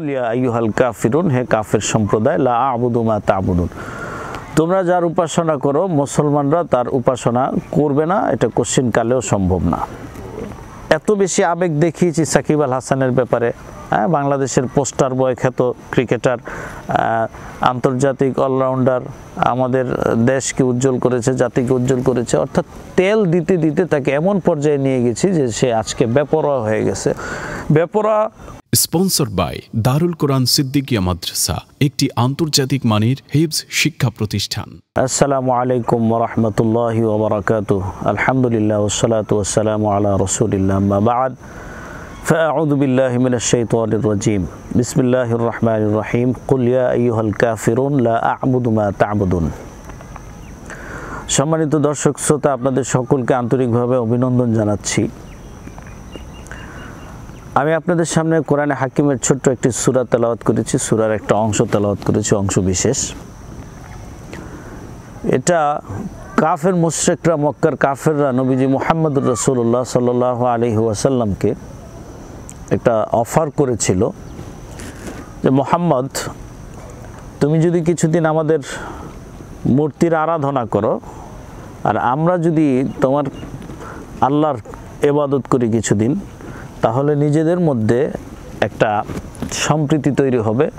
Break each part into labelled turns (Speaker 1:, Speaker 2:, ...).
Speaker 1: কুলিয়া আইয়ুহাল কাফিরুন, হে কাফের সম্প্রদায়, লা আবুদু মা তাবুদুন। তোমরা যার উপাসনা করো, মুসলমানরা তার উপাসনা করবে না, এটা কোশ্চিন কালেও সম্ভব না। এত বেশি আবেগ দেখিয়েছি সাকিব আল হাসানের ব্যাপারে। হ্যাঁ বাংলাদেশের পোস্টার বয় খ্যাত ক্রিকেটার আন্তর্জাতিক অলরাউন্ডার আমাদের দেশকে উজ্জ্বল করেছে জাতিকে উজ্জ্বল করেছে। অর্থাৎ তেল দিতে দিতে তাকে এমন পর্যায়ে নিয়ে গেছি যে সে আজকে বেপরোয়া হয়ে গেছে। বেপরোয়া
Speaker 2: স্পন্সর্ড বাই দারুল কোরআন সিদ্দিকিয়া মাদ্রাসা একটি আন্তর্জাতিক মানের হিবস শিক্ষা প্রতিষ্ঠান।
Speaker 1: আসসালামু আলাইকুম ওরহমতুল্লাহ ওবরাকাত আলহামদুলিল্লাহ ওসলাত ওসালাম আলা রসুলিল্লাহ বাদ। فأعوذ بالله من الشيطان الرجيم بسم الله الرحمن الرحيم قل يا أيها الكافرون لا أعبد ما تعبدون সম্মানিত দর্শক শ্রোতা আপনাদের সকলকে আন্তরিকভাবে অভিনন্দন জানাচ্ছি আমি আপনাদের সামনে কোরআনে হাকিমের ছোট্ট একটি সূরা তেলাওয়াত করেছি সূরার একটা অংশ তেলাওয়াত করেছি অংশ বিশেষ এটা কাফের মুশ্রেকরা মক্কার কাফেররা নবীজি মোহাম্মদুর রসুল্লাহ সাল আলহি ওয়াসাল্লামকে একটা অফার করেছিল যে, মোহাম্মদ, তুমি যদি কিছুদিন আমাদের মূর্তির আরাধনা করো, আর আমরা যদি তোমার আল্লাহর এবাদত করি কিছুদিন, তাহলে নিজেদের মধ্যে একটা সম্প্রীতি তৈরি হবে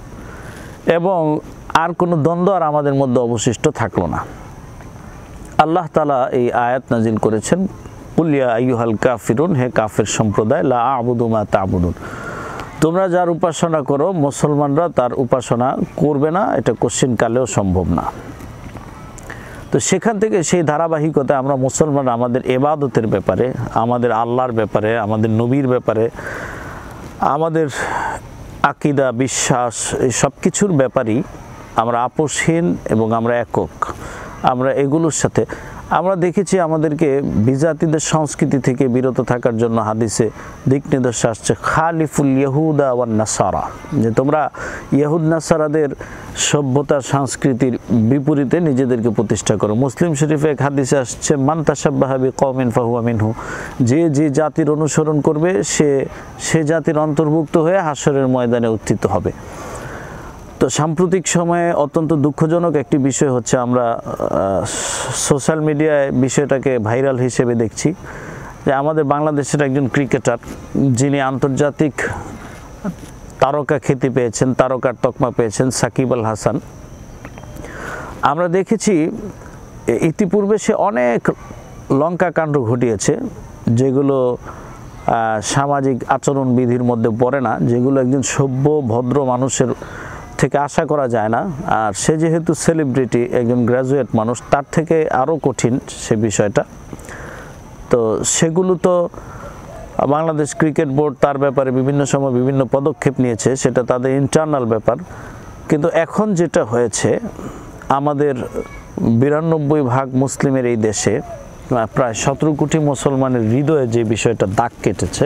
Speaker 1: এবং আর কোনো দ্বন্দ্ব আর আমাদের মধ্যে অবশিষ্ট থাকল না। আল্লাহ তালা এই আয়াত নাজিল করেছেন। কুলিয়া আইয়ুহাল কাফিরুন, হে কাফের সম্প্রদায়, লা আবুদু মা তাবুদুন। তোমরা যার উপাসনা করো, মুসলমানরা তার উপাসনা করবে না, এটা কোশ্চিন কালেও সম্ভব না। তো সেখান থেকে সেই ধারাবাহিকতা আমরা মুসলমান আমাদের এবাদতের ব্যাপারে, আমাদের আল্লাহর ব্যাপারে, আমাদের নবীর ব্যাপারে, আমাদের আকিদা, বিশ্বাস, এই সব কিছুর ব্যাপারই আমরা আপোষহীন এবং আমরা একক। আমরা এগুলোর সাথে আমরা দেখেছি আমাদেরকে বিজাতিদের সংস্কৃতি থেকে বিরত থাকার জন্য হাদিসে দিক নির্দেশ আসছে, খালিফুল ইহুদা ওয়ান নাসারা। যে তোমরা ইহুদ নাসারাদের সভ্যতা সংস্কৃতির বিপরীতে নিজেদেরকে প্রতিষ্ঠা করো। মুসলিম শরীফে এক হাদিসে আসছে মান্তাসাব্বাহাবি কমিন ফাহুয়া মিনহু। যে যে জাতির অনুসরণ করবে, সে সে জাতির অন্তর্ভুক্ত হয়ে হাসরের ময়দানে উত্থিত হবে। তো সাম্প্রতিক সময়ে অত্যন্ত দুঃখজনক একটি বিষয় হচ্ছে আমরা সোশ্যাল মিডিয়ায় বিষয়টাকে ভাইরাল হিসেবে দেখছি যে আমাদের বাংলাদেশের একজন ক্রিকেটার যিনি আন্তর্জাতিক তারকা খ্যাতি পেয়েছেন, তারকার তকমা পেয়েছেন সাকিব আল হাসান। আমরা দেখেছি ইতিপূর্বে সে অনেক লঙ্কা কাণ্ড ঘটিয়েছে যেগুলো সামাজিক আচরণবিধির মধ্যে পড়ে না, যেগুলো একজন সভ্য ভদ্র মানুষের থেকে আশা করা যায় না। আর সে যেহেতু সেলিব্রিটি একজন গ্র্যাজুয়েট মানুষ, তার থেকে আরও কঠিন সে বিষয়টা। তো সেগুলো তো বাংলাদেশ ক্রিকেট বোর্ড তার ব্যাপারে বিভিন্ন সময় বিভিন্ন পদক্ষেপ নিয়েছে, সেটা তাদের ইন্টারনাল ব্যাপার। কিন্তু এখন যেটা হয়েছে, আমাদের বিরানব্বই ভাগ মুসলিমের এই দেশে প্রায় সতেরো কোটি মুসলমানের হৃদয়ে যে বিষয়টা দাগ কেটেছে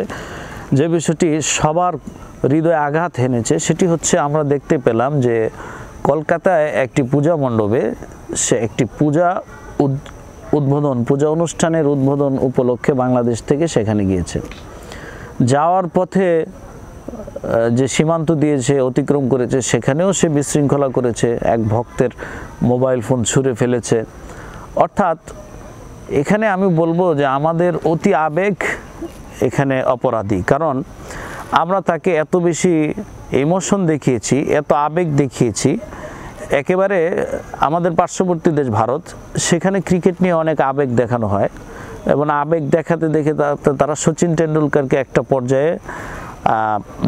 Speaker 1: যে বিষয়টি সবার হৃদয়ে আঘাত হেনেছে সেটি হচ্ছে আমরা দেখতে পেলাম যে কলকাতায় একটি পূজা মণ্ডপে সে একটি পূজা উদ- উদ্বোধন, পূজা অনুষ্ঠানের উদ্বোধন উপলক্ষে বাংলাদেশ থেকে সেখানে গিয়েছে। যাওয়ার পথে যে সীমান্ত দিয়ে সে অতিক্রম করেছে, সেখানেও সে বিশৃঙ্খলা করেছে, এক ভক্তের মোবাইল ফোন ছুঁড়ে ফেলেছে। অর্থাৎ এখানে আমি বলব যে আমাদের অতি আবেগ এখানে অপরাধী। কারণ আমরা তাকে এত বেশি ইমোশন দেখিয়েছি, এত আবেগ দেখিয়েছি, একেবারে আমাদের পার্শ্ববর্তী দেশ ভারত, সেখানে ক্রিকেট নিয়ে অনেক আবেগ দেখানো হয় এবং আবেগ দেখাতে দেখে তারা সচিন টেন্ডুলকারকে একটা পর্যায়ে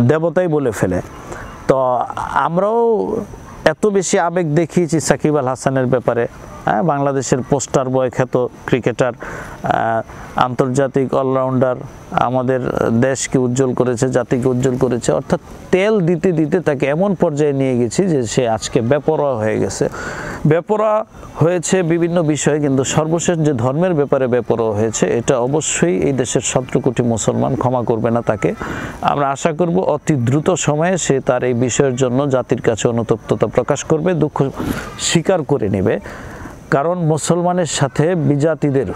Speaker 1: দেবতাই বলে ফেলে। তো আমরাও এত বেশি আবেগ দেখিয়েছি সাকিব আল হাসানের ব্যাপারে। হ্যাঁ বাংলাদেশের পোস্টার বয় খ্যাত ক্রিকেটার আন্তর্জাতিক অলরাউন্ডার, আমাদের দেশকে উজ্জ্বল করেছে, জাতিকে উজ্জ্বল করেছে, অর্থাৎ তেল দিতে দিতে তাকে এমন পর্যায়ে নিয়ে গেছি যে সে আজকে বেপরোয়া হয়ে গেছে। বেপরোয়া হয়েছে বিভিন্ন বিষয়ে, কিন্তু সর্বশেষ যে ধর্মের ব্যাপারে বেপরোয়া হয়েছে, এটা অবশ্যই এই দেশের সতেরো কোটি মুসলমান ক্ষমা করবে না তাকে। আমরা আশা করব অতি দ্রুত সময়ে সে তার এই বিষয়ের জন্য জাতির কাছে অনুতপ্ততা প্রকাশ করবে, দুঃখ স্বীকার করে নেবে। কারণ মুসলমানের সাথে বিজাতিদের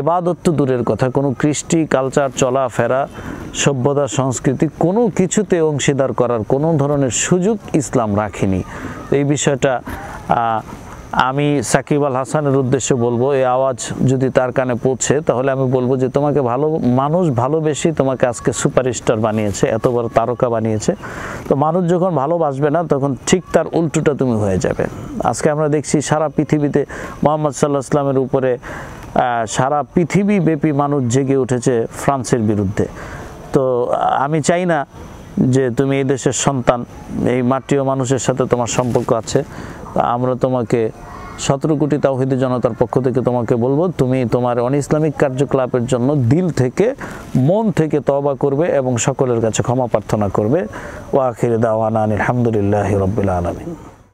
Speaker 1: এবাদত তো দূরের কথা, কোনো কৃষ্টি, কালচার, চলাফেরা, সভ্যতা, সংস্কৃতি, কোনো কিছুতে অংশীদার করার কোনো ধরনের সুযোগ ইসলাম রাখেনি। এই বিষয়টা আমি সাকিব আল হাসানের উদ্দেশ্যে বলব, এই আওয়াজ যদি তার কানে পৌঁছে, তাহলে আমি বলব যে তোমাকে ভালো মানুষ ভালোবেসে তোমাকে আজকে সুপারস্টার বানিয়েছে, এত বড় তারকা বানিয়েছে। তো মানুষ যখন ভালোবাসবে না, তখন ঠিক তার উল্টোটা তুমি হয়ে যাবে। আজকে আমরা দেখছি সারা পৃথিবীতে মোহাম্মদ সাল্লাহ ইসলামের উপরে সারা পৃথিবী ব্যাপী মানুষ জেগে উঠেছে ফ্রান্সের বিরুদ্ধে। তো আমি চাই না যে তুমি এই দেশের সন্তান, এই মাটিও মানুষের সাথে তোমার সম্পর্ক আছে। তা আমরা তোমাকে সতেরো কোটি তাওহিদি জনতার পক্ষ থেকে তোমাকে বলব, তুমি তোমার অন ইসলামিক কার্যকলাপের জন্য দিল থেকে, মন থেকে তবা করবে এবং সকলের কাছে ক্ষমা প্রার্থনা করবে। ও দাওয়ান আলহামদুলিল্লাহ রবিল আলমিন।